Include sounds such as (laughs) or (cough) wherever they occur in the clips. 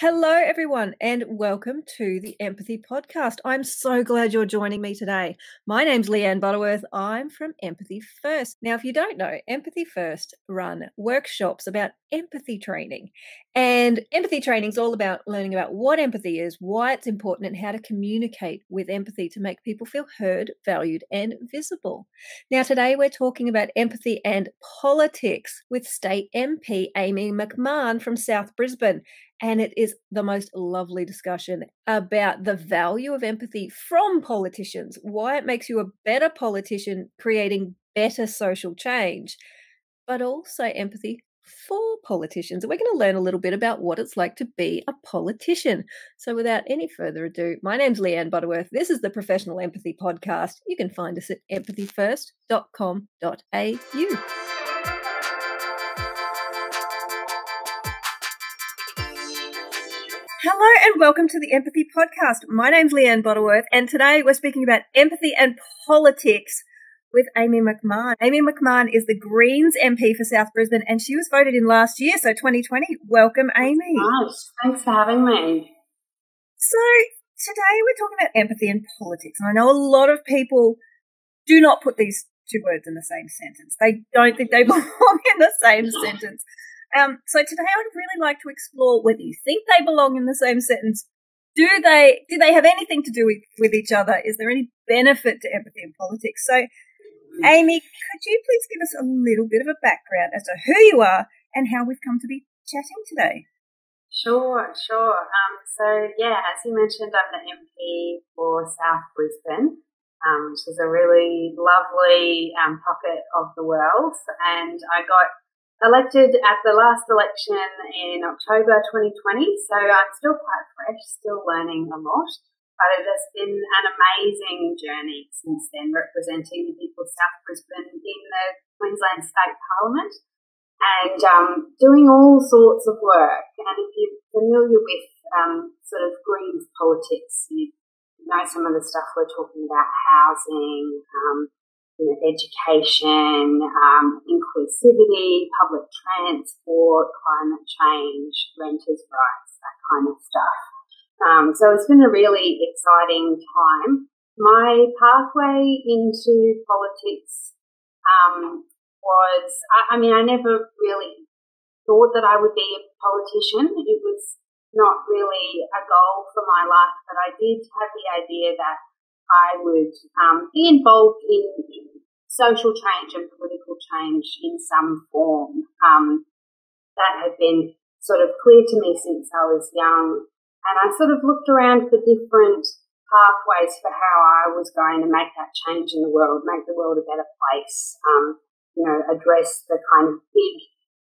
Hello, everyone, and welcome to the Empathy Podcast. I'm so glad you're joining me today. My name's Leanne Butterworth. I'm from Empathy First. Now, if you don't know, Empathy First run workshops about empathy training. And empathy training is all about learning about what empathy is, why it's important, and how to communicate with empathy to make people feel heard, valued, and visible. Now, today we're talking about empathy and politics with State MP Amy MacMahon from South Brisbane. And it is the most lovely discussion about the value of empathy from politicians, why it makes you a better politician, creating better social change, but also empathy for politicians. And we're going to learn a little bit about what it's like to be a politician. So, without any further ado, my name's Leanne Butterworth. This is the Professional Empathy Podcast. You can find us at empathyfirst.com.au. Hello and welcome to the Empathy Podcast. My name's Leanne Butterworth, and today we're speaking about empathy and politics with Amy MacMahon. Amy MacMahon is the Greens MP for South Brisbane, and she was voted in last year, so 2020. Welcome, Amy. Nice. Thanks for having me. So, today we're talking about empathy and politics, and I know a lot of people do not put these two words in the same sentence. They don't think they (laughs) belong in the same sentence. Um, so today I would really like to explore whether you think they belong in the same sentence. Do they do they have anything to do with, with each other? Is there any benefit to empathy in politics? So, Amy, could you please give us a little bit of a background as to who you are and how we've come to be chatting today? Sure, sure. Um, so yeah, as you mentioned, I'm the MP for South Brisbane, um, which is a really lovely um, pocket of the world, and I got elected at the last election in October 2020, so I'm still quite fresh, still learning a lot. But it has been an amazing journey since then, representing the people of South Brisbane in the Queensland State Parliament and um, doing all sorts of work. And if you're familiar with um, sort of Greens politics, you know some of the stuff we're talking about housing, um, you know, education, um, inclusivity, public transport, climate change, renters' rights, that kind of stuff. Um, so it's been a really exciting time. My pathway into politics um, was, I, I mean, I never really thought that I would be a politician. It was not really a goal for my life, but I did have the idea that I would um, be involved in, in, social change and political change in some form. Um, that had been sort of clear to me since I was young. And I sort of looked around for different pathways for how I was going to make that change in the world, make the world a better place, um, you know, address the kind of big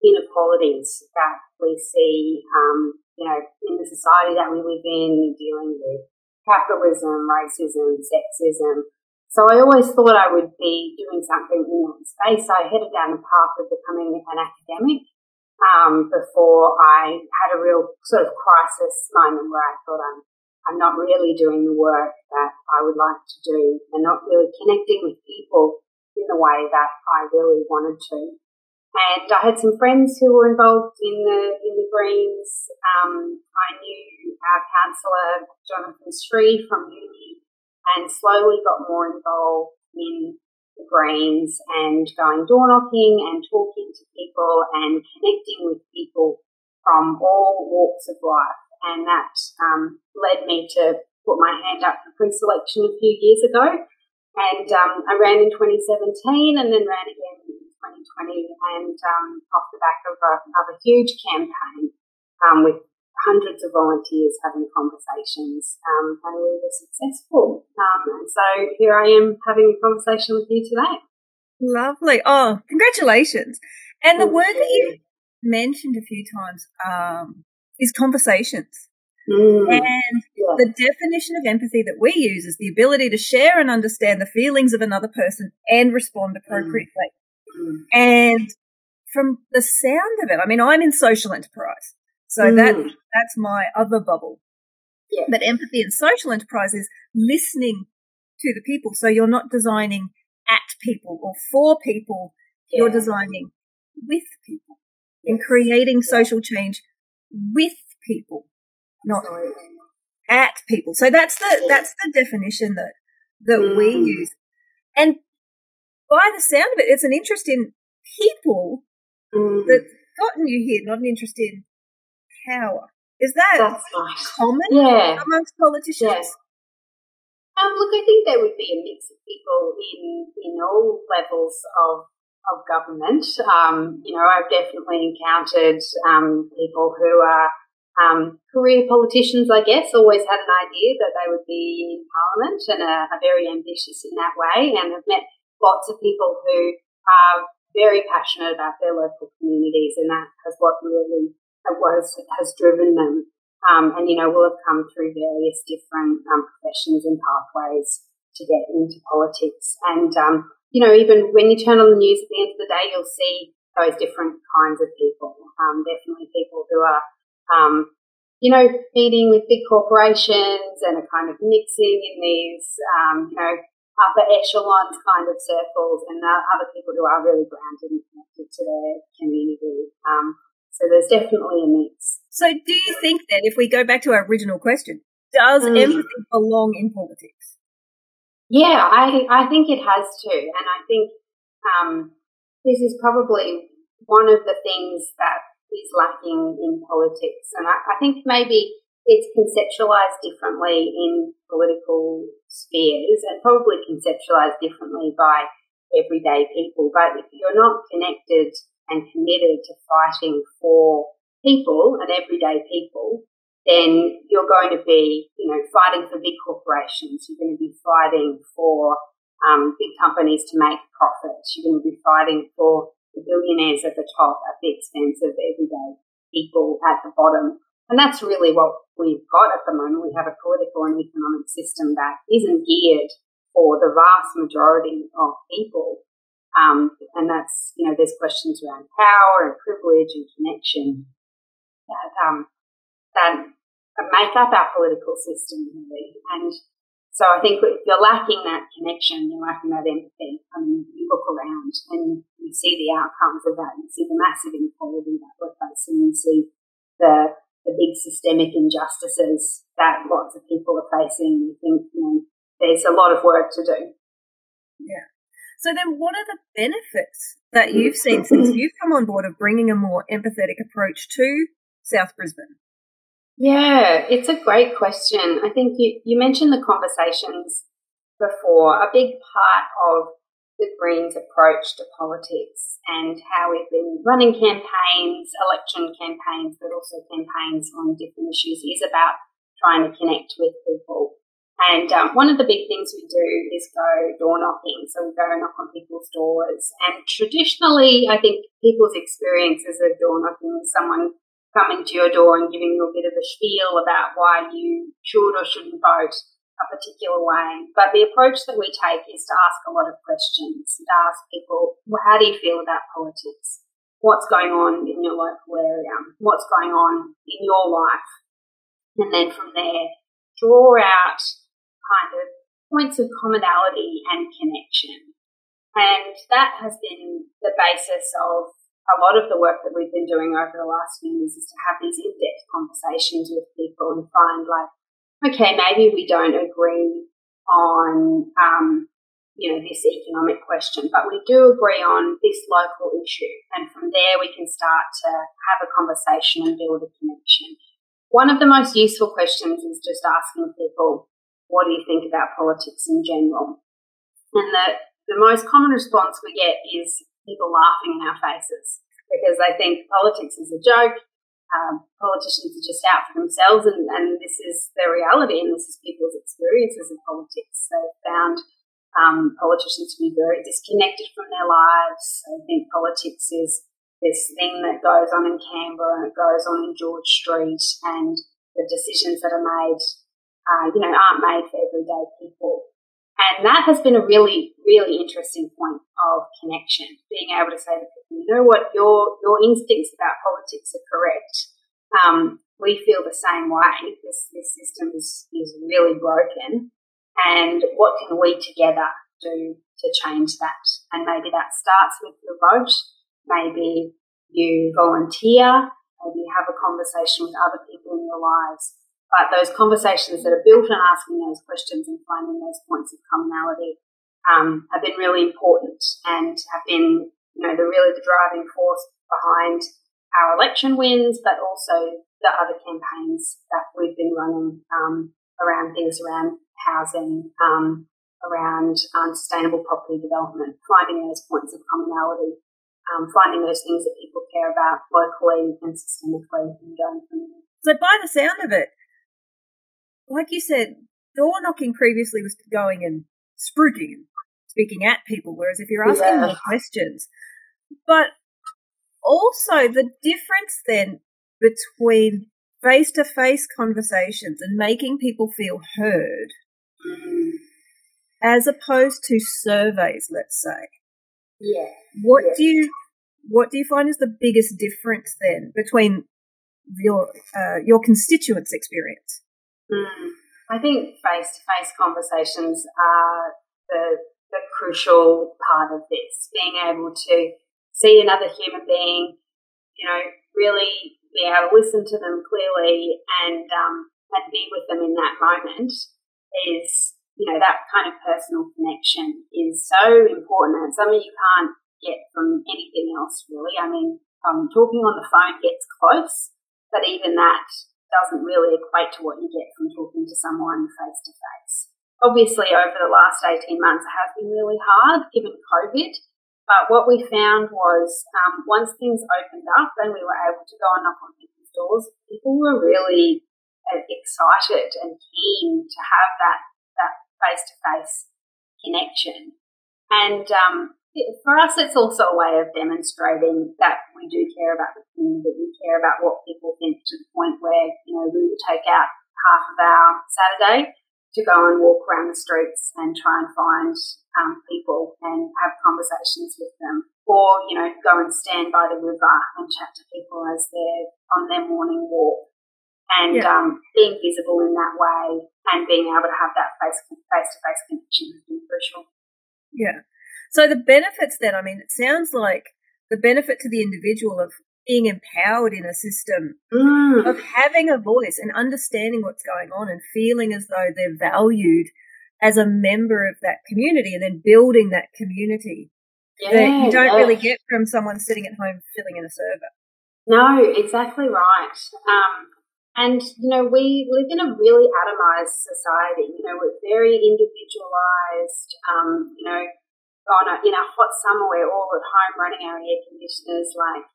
inequalities that we see, um, you know, in the society that we live in, dealing with capitalism, racism, sexism. So I always thought I would be doing something in that space. I headed down the path of becoming an academic um, before I had a real sort of crisis moment where I thought I'm I'm not really doing the work that I would like to do and not really connecting with people in the way that I really wanted to. And I had some friends who were involved in the in the Greens. Um, I knew our councillor Jonathan Sri from uni, and slowly got more involved in the Greens and going door knocking and talking to people and connecting with people from all walks of life. And that um, led me to put my hand up for pre-selection a few years ago. And um, I ran in 2017 and then ran again in 2020 and um, off the back of a, of a huge campaign um, with hundreds of volunteers having conversations um, and we were successful. Um, and so here I am having a conversation with you today. Lovely. Oh, congratulations. And the word that you mentioned a few times um, is conversations. Mm, and yeah. the definition of empathy that we use is the ability to share and understand the feelings of another person and respond appropriately. Mm. And from the sound of it, I mean, I'm in social enterprise. So mm. that that's my other bubble. Yeah. But empathy and social enterprise is listening to the people. So you're not designing at people or for people. Yeah. You're designing with people and creating social change with people. not at people. So that's the that's the definition that that mm. we use. And by the sound of it, it's an interest in people mm. that's gotten you here, not an interest in power. Is that nice. common yeah. amongst politicians? Yeah. Um, look, I think there would be a mix of people in in all levels of of government. Um, you know, I've definitely encountered um, people who are um, career politicians, I guess, always had an idea that they would be in Parliament and are, are very ambitious in that way, and have met lots of people who are very passionate about their local communities, and that is what really was has driven them. Um, and you know, will have come through various different um, professions and pathways to get into politics. And um, you know, even when you turn on the news at the end of the day, you'll see those different kinds of people. Um, definitely people who are, um, you know, meeting with big corporations and are kind of mixing in these, um, you know, upper echelons kind of circles, and other people who are really grounded and connected to their community. Um, so there's definitely a mix. So do you think then, if we go back to our original question, does mm. empathy belong in politics? Yeah, I, I think it has to. And I think um, this is probably one of the things that is lacking in politics. And I, I think maybe it's conceptualized differently in political spheres and probably conceptualized differently by everyday people. But if you're not connected and committed to fighting for people and everyday people, then you're going to be, you know, fighting for big corporations. You're going to be fighting for um, big companies to make profits. You're going to be fighting for the billionaires at the top at the expense of everyday people at the bottom. And that's really what we've got at the moment. We have a political and economic system that isn't geared for the vast majority of people. Um, and that's, you know, there's questions around power and privilege and connection that, um, that make up our political system, really. And so I think if you're lacking that connection, you're lacking that empathy. I mean, you look around and you see the outcomes of that. You see the massive inequality that we're facing. You see the, the big systemic injustices that lots of people are facing. You think, you know, there's a lot of work to do. Yeah. So then what are the benefits that you've seen since (laughs) you've come on board of bringing a more empathetic approach to South Brisbane? Yeah, it's a great question. I think you, you mentioned the conversations before. A big part of the Greens approach to politics and how we've been running campaigns, election campaigns, but also campaigns on different issues is about trying to connect with people and um, one of the big things we do is go door knocking. So we go knock on people's doors. And traditionally, I think people's experiences of door knocking is someone coming to your door and giving you a bit of a spiel about why you should or shouldn't vote a particular way. But the approach that we take is to ask a lot of questions, and ask people, well, how do you feel about politics? What's going on in your local area? What's going on in your life? And then from there, draw out kind of points of commonality and connection. And that has been the basis of a lot of the work that we've been doing over the last few years is to have these in-depth conversations with people and find like, okay, maybe we don't agree on, um, you know, this economic question, but we do agree on this local issue. And from there, we can start to have a conversation and build a connection. One of the most useful questions is just asking people, what do you think about politics in general? And the, the most common response we get is people laughing in our faces because they think politics is a joke. Um, politicians are just out for themselves, and, and this is their reality, and this is people's experiences of politics. They've found um, politicians to be very disconnected from their lives. I think politics is this thing that goes on in Canberra and it goes on in George Street, and the decisions that are made uh, you know, aren't made for everyday people. And that has been a really, really interesting point of connection, being able to say to people, you know what, your, your instincts about politics are correct. Um, we feel the same way. This, this system is, is really broken. And what can we together do to change that? And maybe that starts with your vote. Maybe you volunteer. Maybe you have a conversation with other people in your lives But those conversations that are built on asking those questions and finding those points of commonality um, have been really important and have been, you know, the really the driving force behind our election wins, but also the other campaigns that we've been running um, around things around housing, um, around um, sustainable property development, finding those points of commonality, um, finding those things that people care about locally and systemically and going from there. So, by the sound of it, like you said, door knocking previously was going and spruiking and speaking at people, whereas if you're asking yeah. more questions, but also the difference then between face to face conversations and making people feel heard as opposed to surveys, let's say. Yeah. What yeah. do you what do you find is the biggest difference then between your uh, your constituents' experience? Mm. I think face to face conversations are the the crucial part of this. Being able to see another human being, you know, really be able to listen to them clearly and um, and be with them in that moment is, you know, that kind of personal connection is so important and something you can't get from anything else really. I mean, um, talking on the phone gets close, but even that doesn't really equate to what you get from talking to someone face to face. Obviously, over the last 18 months, it has been really hard given COVID but what we found was um, once things opened up and we were able to go and knock on people's doors, people were really uh, excited and keen to have that that face to face connection. And um, for us, it's also a way of demonstrating that we do care about the community, that we care about what people think to the point where you know we would take out half of our Saturday to go and walk around the streets and try and find um, people and have conversations with them. Or, you know, go and stand by the river and chat to people as they're on their morning walk. And yeah. um, being visible in that way and being able to have that face to face connection has been crucial. Yeah. So the benefits then, I mean, it sounds like the benefit to the individual of being empowered in a system mm. of having a voice and understanding what's going on and feeling as though they're valued as a member of that community and then building that community yeah, that you don't yeah. really get from someone sitting at home filling in a survey. No, exactly right. Um, and, you know, we live in a really atomized society. You know, we're very individualized, um, you know, on a, in a hot summer, we're all at home running our air conditioners like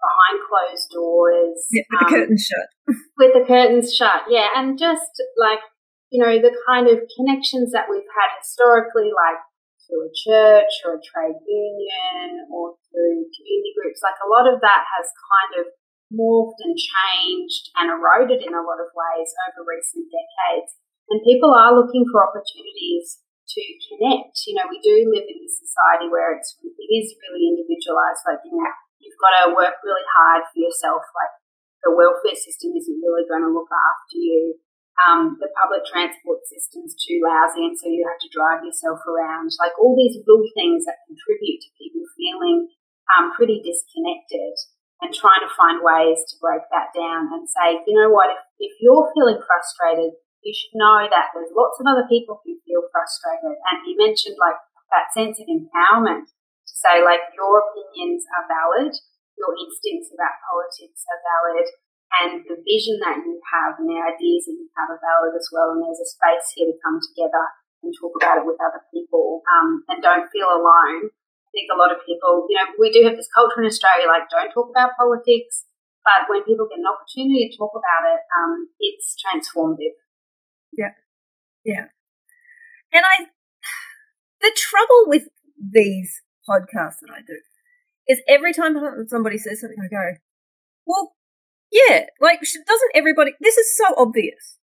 behind closed doors. Yeah, with um, the curtains shut. (laughs) with the curtains shut, yeah. And just like, you know, the kind of connections that we've had historically, like through a church or a trade union or through community groups, like a lot of that has kind of morphed and changed and eroded in a lot of ways over recent decades. And people are looking for opportunities to connect. You know, we do live in a society where it's it is really individualized. Like, you know, you've got to work really hard for yourself. Like the welfare system isn't really going to look after you. Um, the public transport system's too lousy, and so you have to drive yourself around. Like all these little things that contribute to people feeling um, pretty disconnected, and trying to find ways to break that down and say, you know what, if, if you're feeling frustrated, you should know that there's lots of other people who feel frustrated. And you mentioned like that sense of empowerment to say like your opinions are valid, your instincts about politics are valid, and the vision that you have and the ideas that you have are valid as well. And there's a space here to come together and talk about it with other people um, and don't feel alone. I think a lot of people, you know, we do have this culture in Australia like don't talk about politics, but when people get an opportunity to talk about it, um, it's transformative. Yeah, yeah. And I, the trouble with these podcasts that I do is every time somebody says something, I go, well, yeah, like, doesn't everybody, this is so obvious.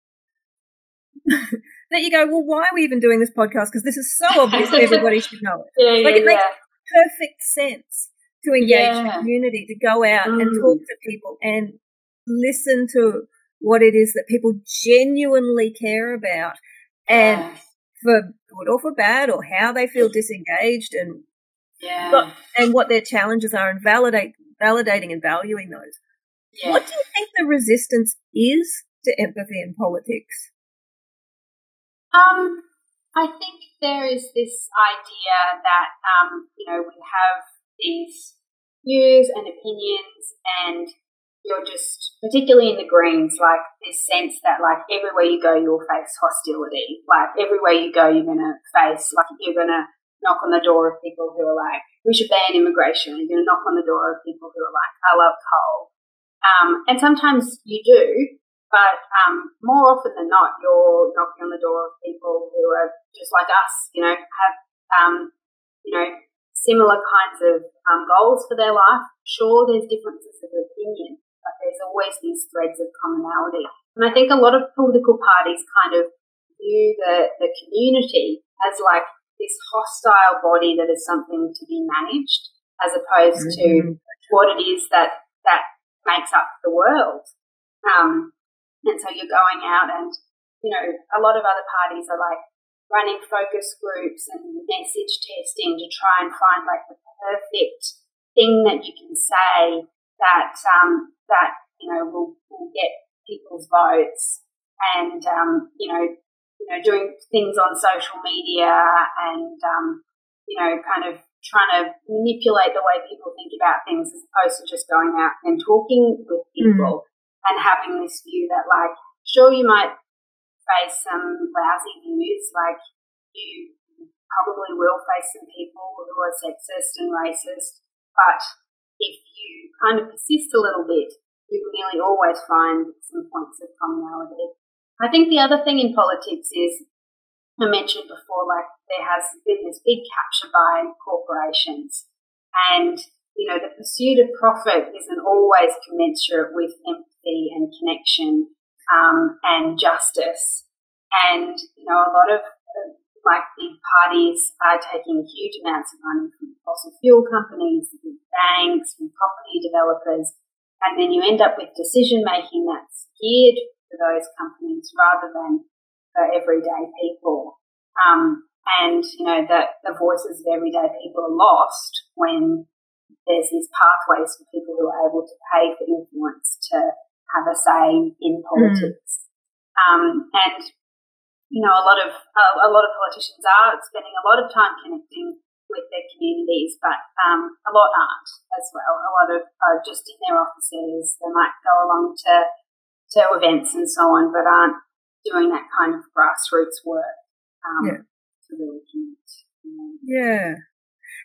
(laughs) that you go, well, why are we even doing this podcast? Because this is so obvious (laughs) everybody should know it. Yeah, like, yeah, it makes perfect sense to engage yeah. the community, to go out mm. and talk to people and listen to what it is that people genuinely care about and for good or for bad or how they feel disengaged and yeah. But, and what their challenges are and validate validating and valuing those. Yeah. What do you think the resistance is to empathy in politics? Um, I think there is this idea that, um, you know, we have these views and opinions and you're just, particularly in the Greens, like this sense that like everywhere you go, you'll face hostility. Like everywhere you go, you're going to face, like you're going to knock on the door of people who are like, we should ban immigration. You're going to knock on the door of people who are like, I love coal. Um, and sometimes you do, but um, more often than not, you're knocking on the door of people who are just like us, you know, have, um, you know, similar kinds of um, goals for their life. Sure, there's differences of opinion, but there's always these threads of commonality. And I think a lot of political parties kind of view the, the community as like this hostile body that is something to be managed as opposed mm-hmm. to what it is that, that makes up the world. Um, and so you're going out and, you know, a lot of other parties are like running focus groups and message testing to try and find like the perfect thing that you can say that um, that you know will, will get people's votes, and um, you know you know doing things on social media and um, you know kind of trying to manipulate the way people think about things as opposed to just going out and talking with mm. people mm. and having this view that like sure you might face some lousy views like you probably will face some people who are sexist and racist but if you kind of persist a little bit, you nearly always find some points of commonality. I think the other thing in politics is, I mentioned before, like there has been this big capture by corporations and you know, the pursuit of profit isn't always commensurate with empathy and connection um, and justice. And, you know, a lot of like big parties are taking huge amounts of money from fossil fuel companies, from banks, from property developers, and then you end up with decision making that's geared for those companies rather than for everyday people. Um, and you know that the voices of everyday people are lost when there's these pathways for people who are able to pay for influence to have a say in hmm. politics. Mm. Um, and you know, a lot of uh, a lot of politicians are spending a lot of time connecting with their communities, but um, a lot aren't as well. A lot of are just in their offices. They might go along to to events and so on, but aren't doing that kind of grassroots work um, yeah. to really connect. Yeah,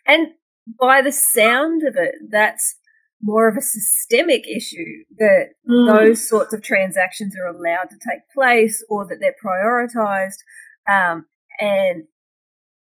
and by the sound of it, that's more of a systemic issue that mm. those sorts of transactions are allowed to take place or that they're prioritized. Um, and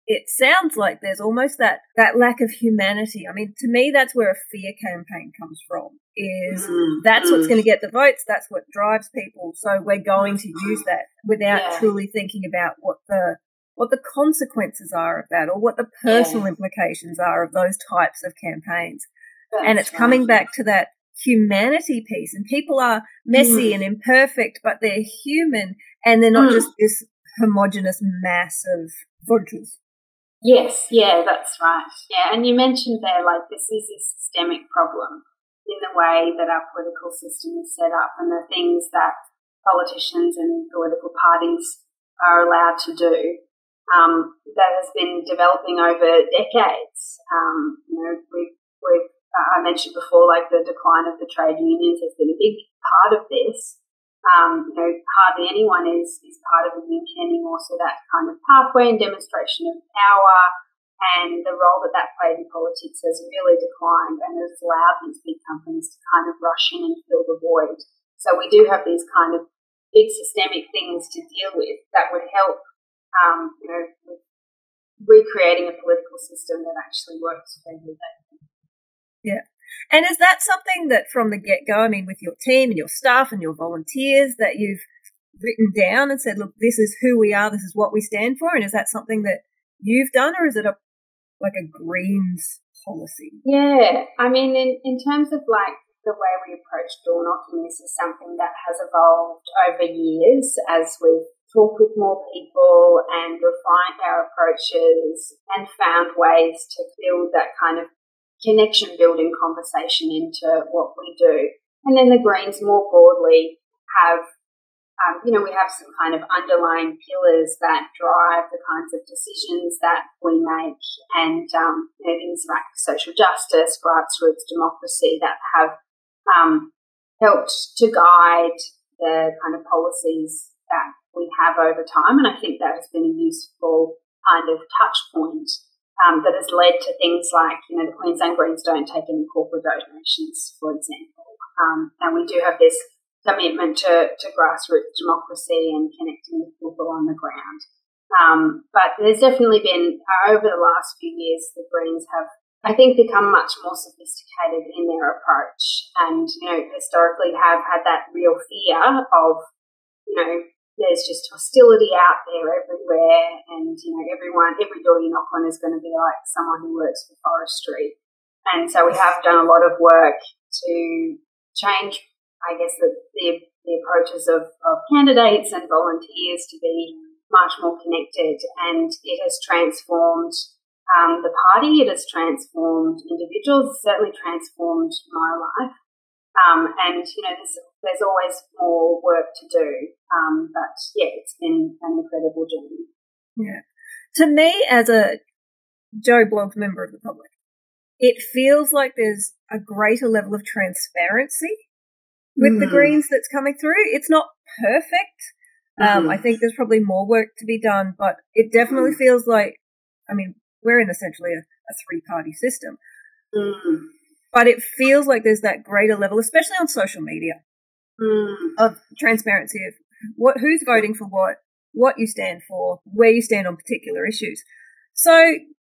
it sounds like there's almost that, that lack of humanity. I mean, to me, that's where a fear campaign comes from is mm. that's mm. what's going to get the votes. That's what drives people. So we're going to use that without yeah. truly thinking about what the, what the consequences are of that or what the personal yeah. implications are of those types of campaigns. That's and it's right. coming back to that humanity piece. And people are messy mm. and imperfect, but they're human and they're not mm. just this homogenous mass of virtues. Yes, yeah, that's right. Yeah, and you mentioned there, like, this is a systemic problem in the way that our political system is set up and the things that politicians and political parties are allowed to do. Um, that has been developing over decades. Um, you know, we've, we've I mentioned before, like the decline of the trade unions has been a big part of this. Um, you know, hardly anyone is, is part of a union anymore, so that kind of pathway and demonstration of power and the role that that played in politics has really declined and has allowed these big companies to kind of rush in and fill the void. So we do have these kind of big systemic things to deal with that would help, um, you know, recreating a political system that actually works for everybody. Yeah. And is that something that from the get go, I mean, with your team and your staff and your volunteers, that you've written down and said, look, this is who we are, this is what we stand for? And is that something that you've done, or is it a like a Greens policy? Yeah. I mean, in, in terms of like the way we approach door knocking, this is something that has evolved over years as we've talked with more people and refined our approaches and found ways to build that kind of connection building conversation into what we do. And then the Greens more broadly have um, you know, we have some kind of underlying pillars that drive the kinds of decisions that we make and, um, you know, things like social justice, grassroots democracy that have um, helped to guide the kind of policies that we have over time. And I think that has been a useful kind of touch point um, that has led to things like, you know, the Queensland Greens don't take any corporate donations, for example. Um, and we do have this commitment to, to grassroots democracy and connecting with people on the ground. Um, but there's definitely been, uh, over the last few years, the Greens have, I think, become much more sophisticated in their approach and, you know, historically have had that real fear of, you know, there's just hostility out there everywhere and, you know, everyone, every door you knock on is going to be like someone who works for forestry. And so we have done a lot of work to change I guess, the, the, the approaches of, of candidates and volunteers to be much more connected. And it has transformed um, the party, it has transformed individuals, certainly transformed my life. Um, and, you know, there's, there's always more work to do. Um, but yeah, it's been an incredible journey. Yeah. To me, as a Joe Bloggs member of the public, it feels like there's a greater level of transparency with mm. the greens that's coming through. It's not perfect. Um, mm. I think there's probably more work to be done, but it definitely mm. feels like, I mean, we're in essentially a, a three party system. Mm. But it feels like there's that greater level, especially on social media, mm. of transparency of what, who's voting for what, what you stand for, where you stand on particular issues. So,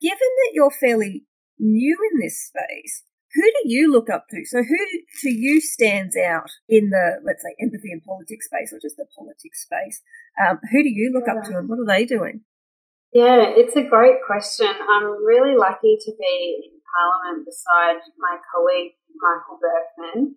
given that you're fairly new in this space, who do you look up to? So who to you stands out in the, let's say, empathy and politics space or just the politics space? Um, who do you look yeah. up to and what are they doing? Yeah, it's a great question. I'm really lucky to be in Parliament beside my colleague Michael Berkman,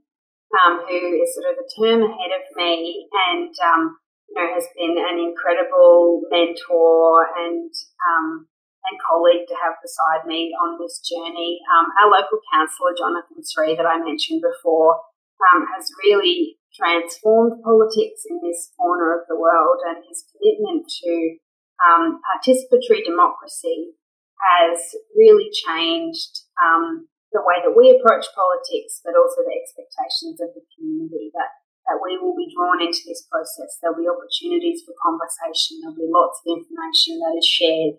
um, who is sort of a term ahead of me and um, you know has been an incredible mentor and um, and colleague to have beside me on this journey. Um, our local councillor, Jonathan Sri, that I mentioned before, um, has really transformed politics in this corner of the world, and his commitment to um, participatory democracy has really changed um, the way that we approach politics, but also the expectations of the community that that we will be drawn into this process. There'll be opportunities for conversation. There'll be lots of information that is shared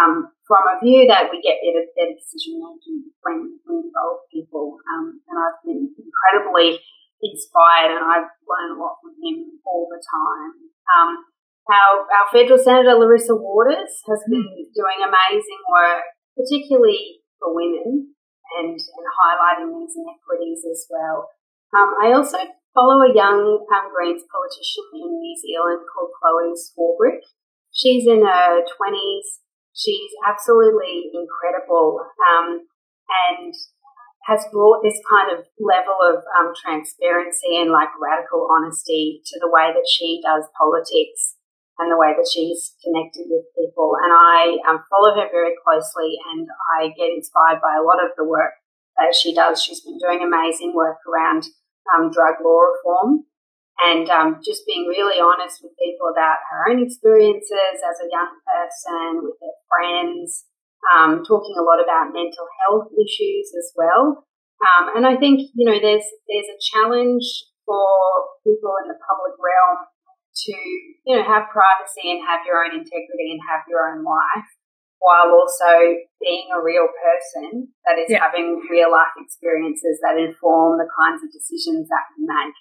um, from a view that we get better, better decision making when we involve people. Um, and I've been incredibly inspired and I've learned a lot from him all the time. Um, our, our federal senator Larissa Waters has mm. been doing amazing work, particularly for women and, and highlighting these inequities as well. Um, I also follow a young um, Greens politician in New Zealand called Chloe Swarbrick. She's in her 20s She's absolutely incredible um, and has brought this kind of level of um, transparency and like radical honesty to the way that she does politics and the way that she's connected with people. And I um, follow her very closely and I get inspired by a lot of the work that she does. She's been doing amazing work around um, drug law reform and um, just being really honest with people about her own experiences as a young person, with her friends, um, talking a lot about mental health issues as well. Um, and I think you know there's there's a challenge for people in the public realm to you know have privacy and have your own integrity and have your own life while also being a real person that is yeah. having real life experiences that inform the kinds of decisions that we make.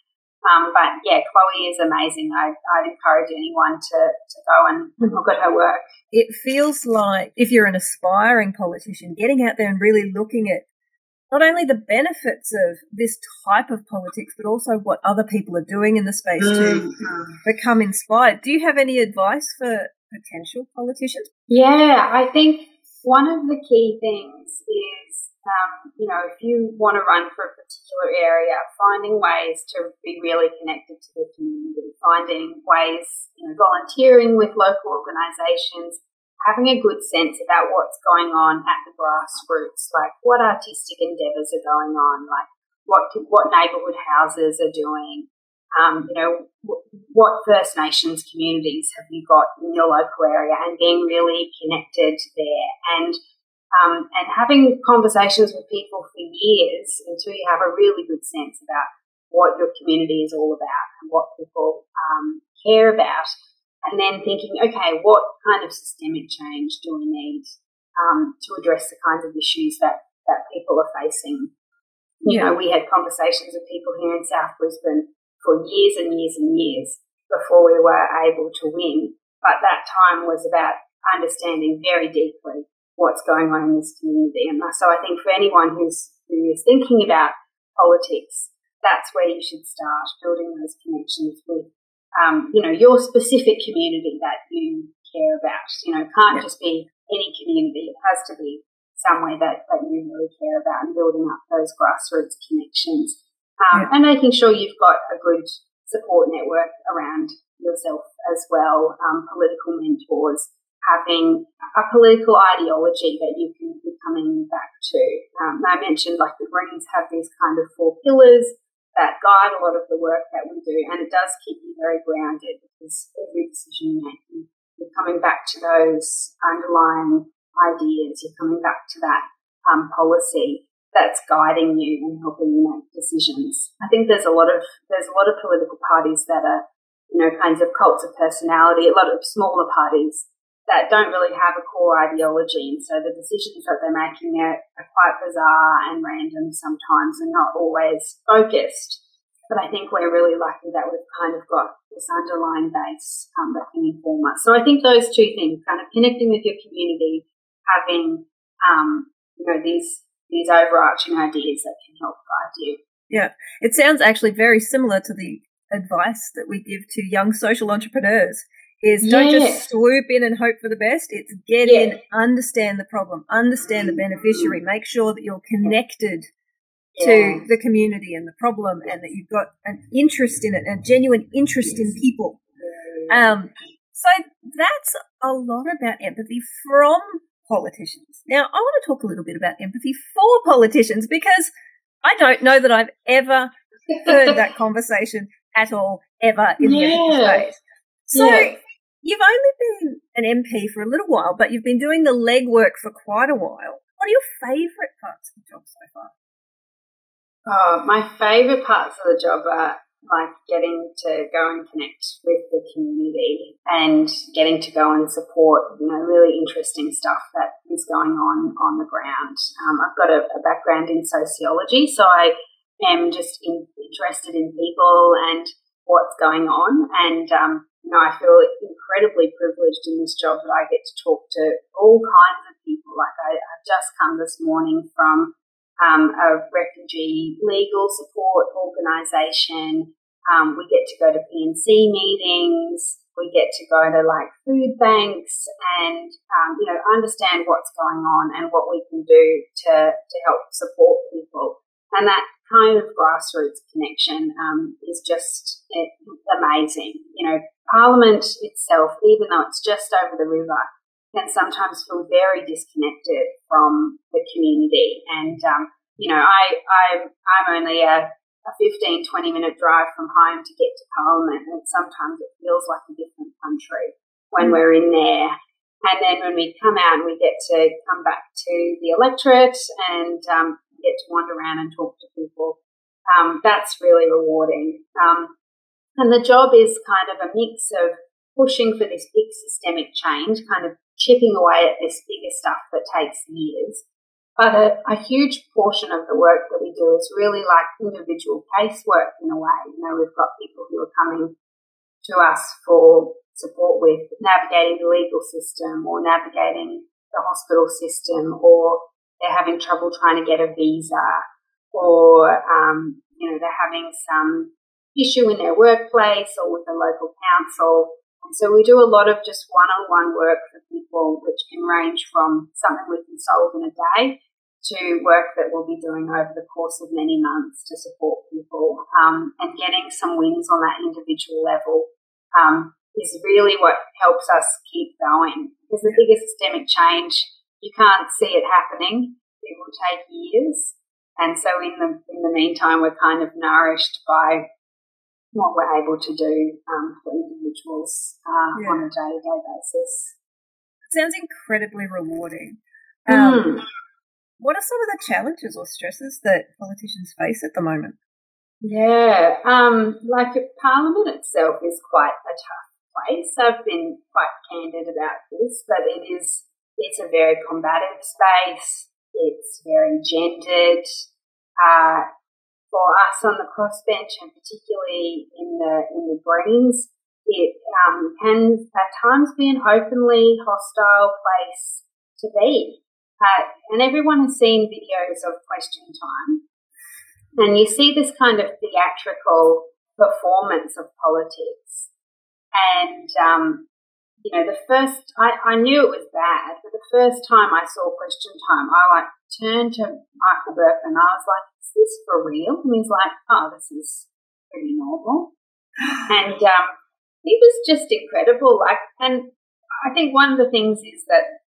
Um, but yeah, Chloe is amazing. I, I'd encourage anyone to, to go and look at her work. It feels like if you're an aspiring politician, getting out there and really looking at not only the benefits of this type of politics, but also what other people are doing in the space mm-hmm. to become inspired. Do you have any advice for potential politicians? Yeah, I think one of the key things is um, you know, if you want to run for a particular area, finding ways to be really connected to the community, finding ways, you know, volunteering with local organisations, having a good sense about what's going on at the grassroots, like what artistic endeavours are going on, like what what neighbourhood houses are doing, um, you know, what First Nations communities have you got in your local area and being really connected there and um, and having conversations with people for years until you have a really good sense about what your community is all about and what people um, care about. And then thinking, okay, what kind of systemic change do we need um, to address the kinds of issues that, that people are facing? You yeah. know, we had conversations with people here in South Brisbane for years and years and years before we were able to win. But that time was about understanding very deeply what's going on in this community. And so I think for anyone who's who is thinking about politics, that's where you should start building those connections with, um, you know, your specific community that you care about. You know, can't yeah. just be any community. It has to be somewhere that, that you really care about and building up those grassroots connections um, yeah. and making sure you've got a good support network around yourself as well, um, political mentors, having a political ideology that you can be coming back to. Um, I mentioned like the Greens have these kind of four pillars that guide a lot of the work that we do, and it does keep you very grounded because every decision you make, you're coming back to those underlying ideas, you're coming back to that um, policy that's guiding you and helping you make decisions. I think there's a lot of there's a lot of political parties that are, you know, kinds of cults of personality, a lot of smaller parties that don't really have a core ideology. And so the decisions that they're making are, are quite bizarre and random sometimes and not always focused. But I think we're really lucky that we've kind of got this underlying base um, that can inform us. So I think those two things, kind of connecting with your community, having um, you know these these overarching ideas that can help guide you. Yeah, it sounds actually very similar to the advice that we give to young social entrepreneurs is don't just swoop in and hope for the best. It's get yeah. in, understand the problem, understand the beneficiary, make sure that you're connected yeah. to the community and the problem and that you've got an interest in it, a genuine interest yes. in people. Um, so that's a lot about empathy from politicians. Now, I want to talk a little bit about empathy for politicians because I don't know that I've ever heard that (laughs) conversation at all, ever in yeah. the space. So, yeah. You've only been an MP for a little while, but you've been doing the legwork for quite a while. What are your favourite parts of the job so far? Oh, my favourite parts of the job are like getting to go and connect with the community and getting to go and support, you know, really interesting stuff that is going on on the ground. Um, I've got a, a, background in sociology, so I am just in, interested in people and what's going on. And, um, you know, I feel incredibly privileged in this job that I get to talk to all kinds of people. Like I, I've just come this morning from um, a refugee legal support organisation. Um, we get to go to P&C meetings. We get to go to like food banks and, um, you know, understand what's going on and what we can do to, to help support people. And that kind of grassroots connection um, is just amazing. You know, Parliament itself, even though it's just over the river, can sometimes feel very disconnected from the community. And, um, you know, I, I'm, I'm only a, a 15, 20 minute drive from home to get to Parliament, and sometimes it feels like a different country when we're in there. And then when we come out and we get to come back to the electorate and um, get to wander around and talk to people, um, that's really rewarding. Um, and the job is kind of a mix of pushing for this big systemic change, kind of chipping away at this bigger stuff that takes years. But a, a, huge portion of the work that we do is really like individual casework in a way. You know, we've got people who are coming to us for support with navigating the legal system or navigating the hospital system or they're having trouble trying to get a visa or, um, you know, they're having some issue in their workplace or with a local council And so we do a lot of just one-on-one work for people, which can range from something we can solve in a day to work that we'll be doing over the course of many months to support people. Um, and getting some wins on that individual level um, is really what helps us keep going. Because the biggest systemic change, you can't see it happening. It will take years. And so in the in the meantime, we're kind of nourished by what we're able to do um, for individuals uh, yeah. on a day to day basis. It sounds incredibly rewarding. Um, mm. What are some of the challenges or stresses that politicians face at the moment? Yeah, um, like Parliament itself is quite a tough place. I've been quite candid about this, but it is it's a very combative space. It's very gendered. Uh, for us on the crossbench, and particularly in the in the Greens, it um, can at times be an openly hostile place to be. Uh, and everyone has seen videos of Question Time, and you see this kind of theatrical performance of politics. And um, you know, the first, I, I knew it was bad, but the first time I saw Question Time, I like turned to Michael Burke and I was like, is this for real? And he's like, oh, this is pretty normal. and um, it was just incredible. Like, and I think one of the things is that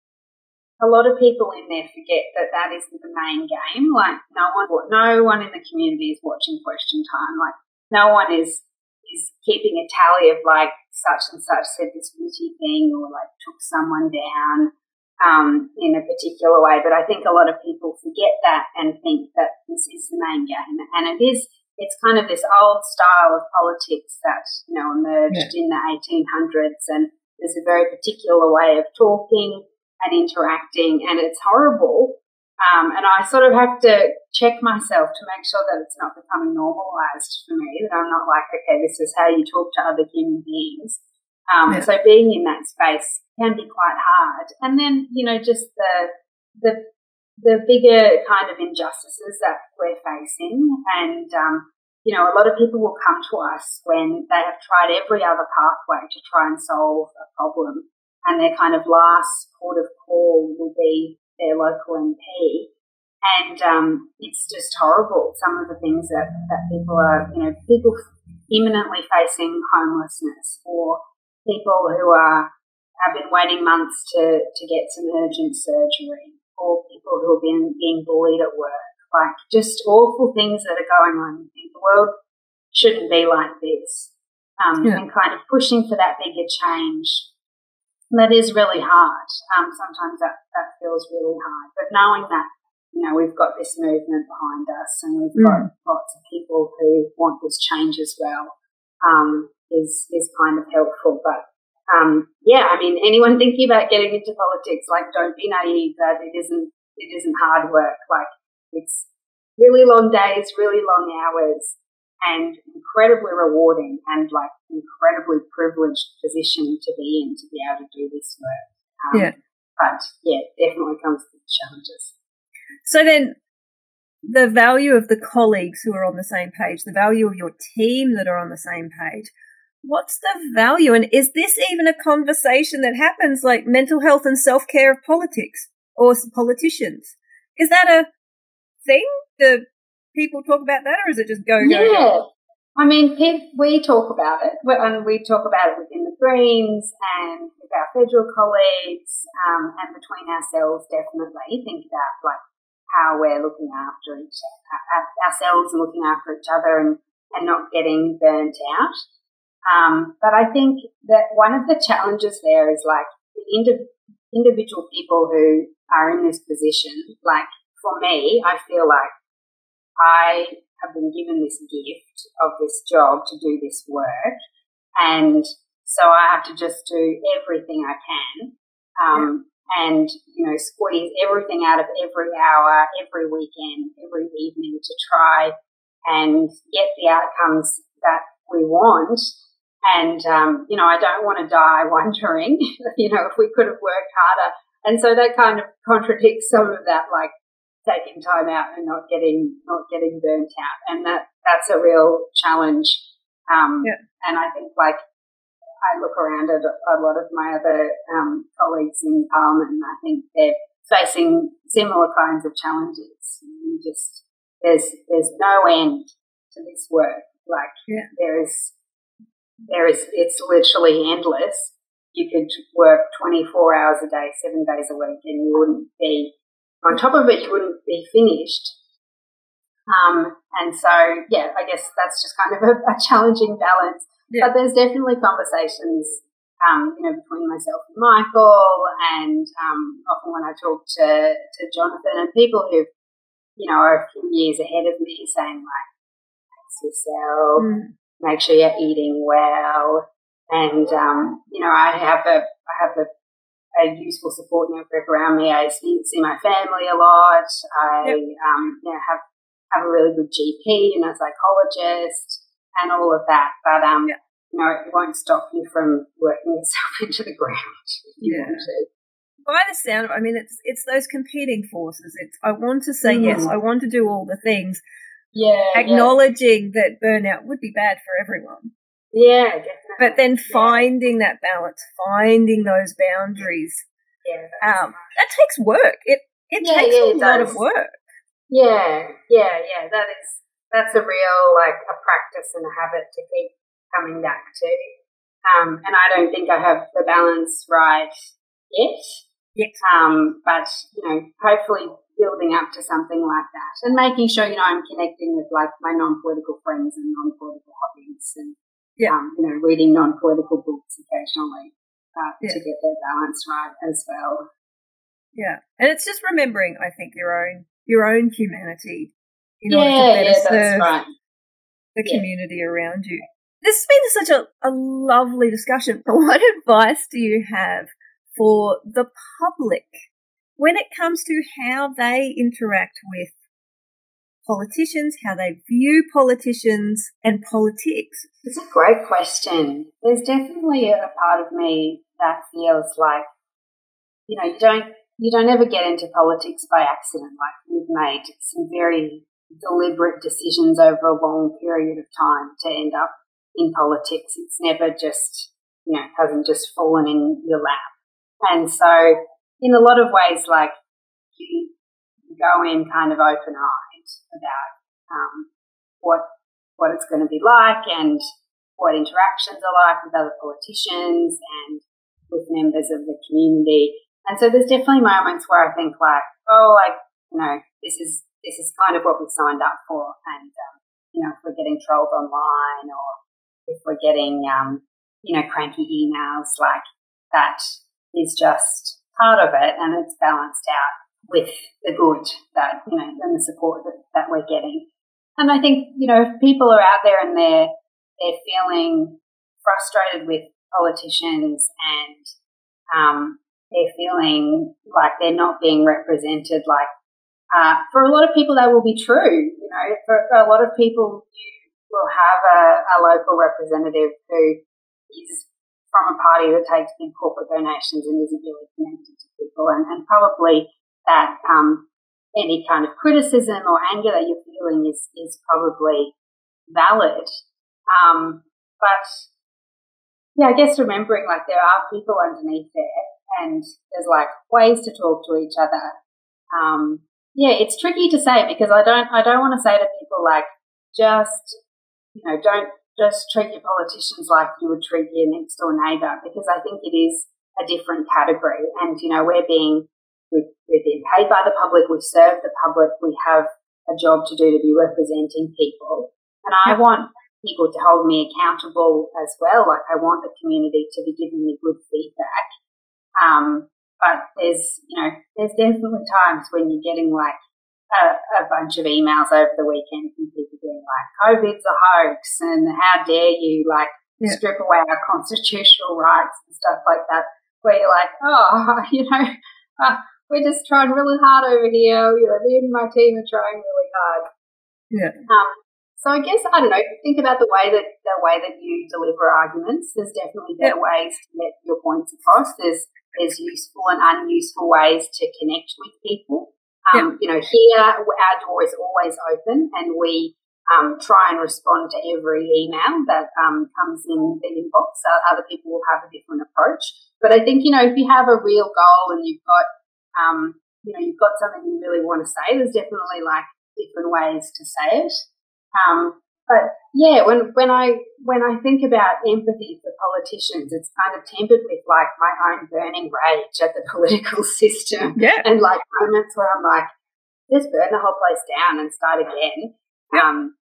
a lot of people in there forget that that isn't the main game. Like, no one, no one in the community is watching Question Time. Like, no one is is keeping a tally of like such and such said this witty thing or like took someone down um, in a particular way. But I think a lot of people forget that and think that this is the main game. And it is, it's kind of this old style of politics that, you know, emerged yeah. in the 1800s. And there's a very particular way of talking and interacting. And it's horrible um, and I sort of have to check myself to make sure that it's not becoming normalized for me, that I'm not like, okay, this is how you talk to other human beings. Um, yeah. So being in that space can be quite hard. And then, you know, just the, the, the bigger kind of injustices that we're facing. And, um, you know, a lot of people will come to us when they have tried every other pathway to try and solve a problem. And their kind of last port of call will be their local MP. And um, it's just horrible. Some of the things that, that people are, you know, people imminently facing homelessness or people who are have been waiting months to, to get some urgent surgery or people who have been being bullied at work. Like just awful things that are going on. The world shouldn't be like this. Um, yeah. And kind of pushing for that bigger change that is really hard. Um, sometimes that, that feels really hard. But knowing that, you know, we've got this movement behind us and we've mm. got lots of people who want this change as well, um, is, is kind of helpful. But, um, yeah, I mean, anyone thinking about getting into politics, like, don't be naive that it isn't, it isn't hard work. Like, it's really long days, really long hours and incredibly rewarding and like incredibly privileged position to be in to be able to do this work. Um, yeah. But yeah, definitely comes with challenges. So then the value of the colleagues who are on the same page, the value of your team that are on the same page, what's the value? And is this even a conversation that happens like mental health and self care of politics or politicians? Is that a thing? The people talk about that, or is it just go, go, yeah. I mean, we talk about it, and we talk about it within the Greens and with our federal colleagues, um, and between ourselves. Definitely think about like how we're looking after each ourselves and looking after each other, and and not getting burnt out. Um, but I think that one of the challenges there is like the indi- individual people who are in this position. Like for me, I feel like I have been given this gift of this job to do this work, and so I have to just do everything I can, um, yeah. and you know, squeeze everything out of every hour, every weekend, every evening to try and get the outcomes that we want. And um, you know, I don't want to die wondering, (laughs) you know, if we could have worked harder. And so that kind of contradicts some of that, like taking time out and not getting not getting burnt out, and that that's a real challenge. Um, yeah. And I think like I look around at a lot of my other um, colleagues in Parliament, and I think they're facing similar kinds of challenges. You just there's there's no end to this work. Like yeah. there is there is it's literally endless. You could work 24 hours a day, seven days a week, and you wouldn't be on top of it, you wouldn't be finished. Um, and so, yeah, I guess that's just kind of a, a challenging balance. Yeah. But there's definitely conversations, um, you know, between myself and Michael, and um, often when I talk to, to Jonathan and people who, you know, are a few years ahead of me, saying like, "Pace yourself, mm. make sure you're eating well," and um, you know, I have a I have a a useful support network around me. I see, see my family a lot. I yep. um, you know, have have a really good GP and a psychologist and all of that. But um, you know, it won't stop you from working yourself (laughs) into the ground yeah. By the sound, of I mean it's it's those competing forces. It's I want to say mm. yes, I want to do all the things. Yeah, acknowledging yeah. that burnout would be bad for everyone. Yeah, definitely. But then finding yeah. that balance, finding those boundaries, yeah, um, that takes work. It it yeah, takes yeah, a lot of work. Yeah, yeah, yeah. That is that's a real like a practice and a habit to keep coming back to. Um, and I don't think I have the balance right yet. Um, but you know, hopefully building up to something like that and making sure you know I'm connecting with like my non-political friends and non-political hobbies and yeah. Um, you know, reading non-political books occasionally uh, yeah. to get their balance right as well. Yeah, and it's just remembering, I think, your own your own humanity in yeah, order to better yeah, serve right. the community around you. This has been such a, a lovely discussion. But (laughs) What advice do you have for the public when it comes to how they interact with politicians, how they view politicians and politics? It's a great question. There's definitely a part of me that feels like, you know, you don't you don't ever get into politics by accident. Like you've made some very deliberate decisions over a long period of time to end up in politics. It's never just, you know, hasn't just fallen in your lap. And so in a lot of ways, like you go in kind of open eyed about um, what what it's going to be like and what interactions are like with other politicians and with members of the community. And so there's definitely moments where I think like, oh, like you know, this is this is kind of what we signed up for, and um, you know, if we're getting trolled online or if we're getting um, you know cranky emails, like that is just part of it, and it's balanced out with the good that, you know, and the support that, that we're getting. And I think, you know, if people are out there and they're, they're feeling frustrated with politicians and, um, they're feeling like they're not being represented, like, uh, for a lot of people that will be true. You know, for, a lot of people, you will have a, a local representative who is from a party that takes big corporate donations and isn't really connected to people and, and probably that um, any kind of criticism or anger that you're feeling is, is probably valid. Um, but yeah, I guess remembering like there are people underneath there and there's like ways to talk to each other. Um, yeah, it's tricky to say because I don't, I don't want to say to people like just, you know, don't just treat your politicians like you would treat your next door neighbor because I think it is a different category and, you know, we're being We've, we've been paid by the public. We serve the public. We have a job to do to be representing people. And I want people to hold me accountable as well. Like I want the community to be giving me good feedback. Um, but there's, you know, there's definitely times when you're getting like a, a, bunch of emails over the weekend from people being like, COVID's a hoax and how dare you like yeah. strip away our constitutional rights and stuff like that. Where you're like, oh, (laughs) you know, uh, we're just trying really hard over here. You know, me and my team are trying really hard. Yeah. Um, so I guess I don't know. Think about the way that the way that you deliver arguments. There's definitely better yeah. ways to get your points across. There's there's useful and unuseful ways to connect with people. Um, yeah. You know, here our door is always open, and we um, try and respond to every email that um, comes in the inbox. Uh, other people will have a different approach, but I think you know if you have a real goal and you've got um, you know, you've got something you really want to say. There's definitely like different ways to say it. Um, but yeah, when, when I, when I think about empathy for politicians, it's kind of tempered with like my own burning rage at the (laughs) political system. Yeah. And like moments where I'm like, just burn the whole place down and start again. Yep. Um,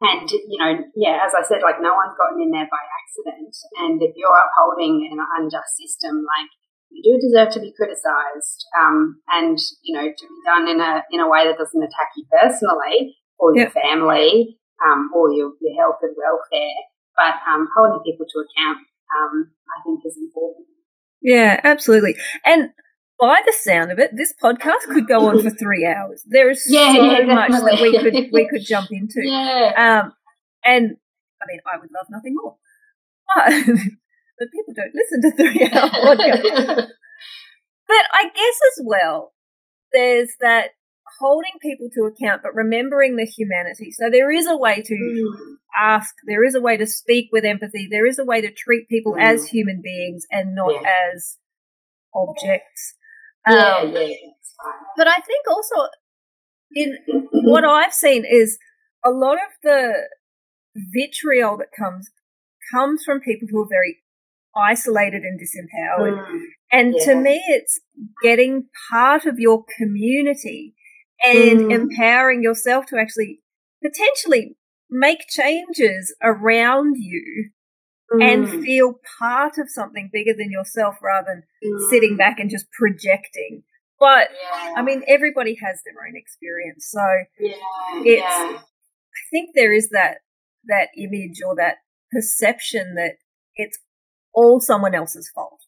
and, you know, yeah, as I said, like no one's gotten in there by accident. And if you're upholding an unjust system, like you do deserve to be criticised, um, and you know to be done in a in a way that doesn't attack you personally or your family um, or your, your health and welfare. But um, holding people to account, um, I think, is important. Yeah, absolutely. And by the sound of it, this podcast could go on for three hours. There is yeah, so yeah, much that we could we could (laughs) jump into. Yeah. Um, and I mean, I would love nothing more. But (laughs) but people don't listen to three hour (laughs) podcasts. but I guess as well, there's that holding people to account, but remembering the humanity. So there is a way to mm. ask, there is a way to speak with empathy, there is a way to treat people mm. as human beings and not yeah. as objects. Yeah, um, yeah, but I think also in what I've seen is a lot of the vitriol that comes comes from people who are very isolated and disempowered. Mm, and yeah. to me, it's getting part of your community and mm. empowering yourself to actually potentially make changes around you mm. and feel part of something bigger than yourself rather than mm. sitting back and just projecting. But yeah. I mean, everybody has their own experience. So yeah, it's, yeah. I think there is that, that image or that perception that it's all someone else's fault.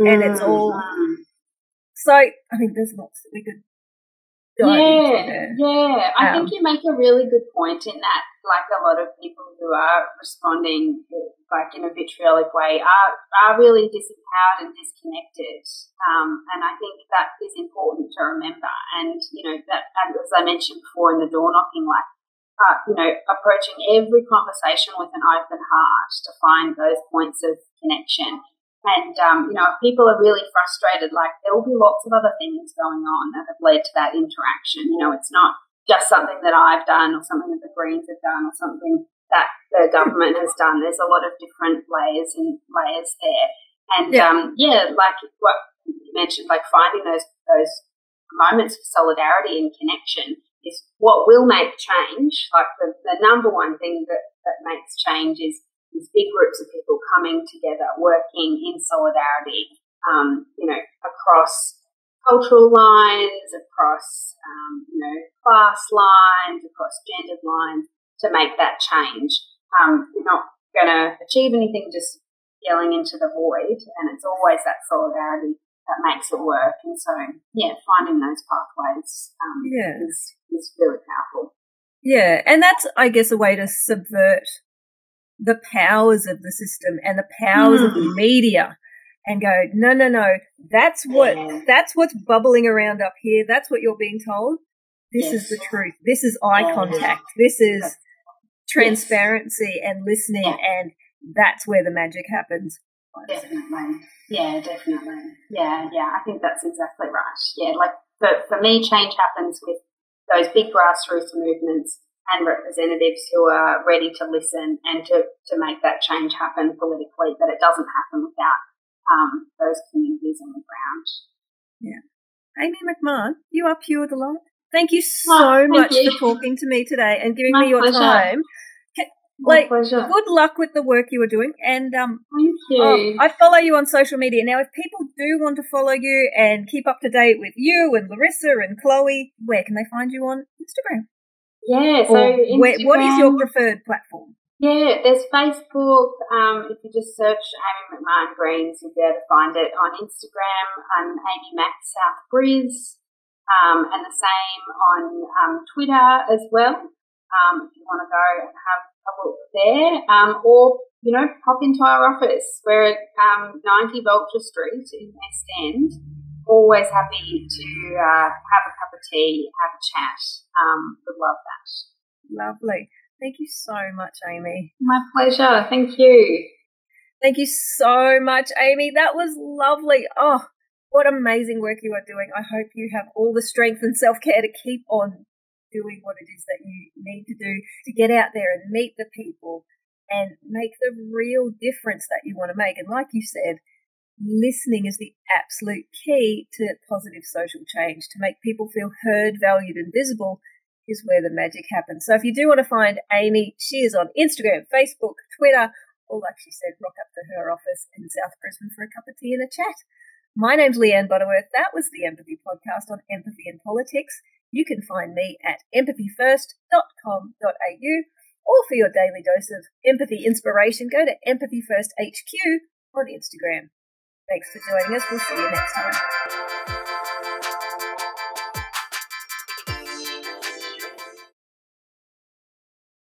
Mm. And it's all. Mm. So, I mean, there's lots that we could. Yeah, yeah. I um, think you make a really good point in that. Like a lot of people who are responding, like in a vitriolic way, are are really disempowered and disconnected. Um, and I think that is important to remember. And you know that, as I mentioned before in the door knocking, like uh, you know, approaching every conversation with an open heart to find those points of connection. And, um, you know, if people are really frustrated, like there will be lots of other things going on that have led to that interaction. You know, it's not just something that I've done or something that the Greens have done or something that the government has done. There's a lot of different layers and layers there. And, yeah, um, yeah like what you mentioned, like finding those, those moments of solidarity and connection is what will make change. Like the, the number one thing that, that makes change is these big groups of people coming together, working in solidarity, um, you know, across cultural lines, across, um, you know, class lines, across gendered lines to make that change. Um, you're not going to achieve anything just yelling into the void, and it's always that solidarity that makes it work. And so, yeah, finding those pathways um, yeah. is, is really powerful. Yeah, and that's, I guess, a way to subvert the powers of the system and the powers mm. of the mm. media and go, no, no, no, that's what, yeah. that's what's bubbling around up here. That's what you're being told. This yes. is the truth. This is eye yeah. contact. This is transparency yes. and listening. Yeah. And that's where the magic happens. Definitely. Yeah, definitely. Yeah, yeah. I think that's exactly right. Yeah, like for, for me, change happens with those big grassroots movements and representatives who are ready to listen and to, to make that change happen politically, but it doesn't happen without um, those communities on the ground. Yeah. Amy MacMahon, you are pure delight. Thank you so oh, much you. for talking to me today and giving My me your pleasure. time. My like, pleasure. good luck with the work you are doing. And um, thank you. Oh, I follow you on social media now. If people do want to follow you and keep up to date with you and Larissa and Chloe, where can they find you on Instagram? Yeah, so where, what is your preferred platform? Yeah, there's Facebook. Um, if you just search Amy MacMahon Greens, you'll be able to find it on Instagram. I'm Amy Mac South Bris, um, and the same on um, Twitter as well. Um, if you want to go and have a look there, um, or you know, pop into our office. We're at um, 90 Vulture Street in West End always happy to uh, have a cup of tea, have a chat. Um, would love that. Lovely. Thank you so much, Amy. My pleasure. Thank you. Thank you so much, Amy. That was lovely. Oh, what amazing work you are doing. I hope you have all the strength and self care to keep on doing what it is that you need to do to get out there and meet the people and make the real difference that you want to make. And like you said, listening is the absolute key to positive social change. To make people feel heard, valued, and visible is where the magic happens. So if you do want to find Amy, she is on Instagram, Facebook, Twitter, or like she said, rock up to her office in South Brisbane for a cup of tea and a chat. My name's Leanne Butterworth. That was the Empathy Podcast on empathy and politics. You can find me at empathyfirst.com.au or for your daily dose of empathy inspiration, go to Empathy First HQ on Instagram. Thanks for joining us. We'll see you next time.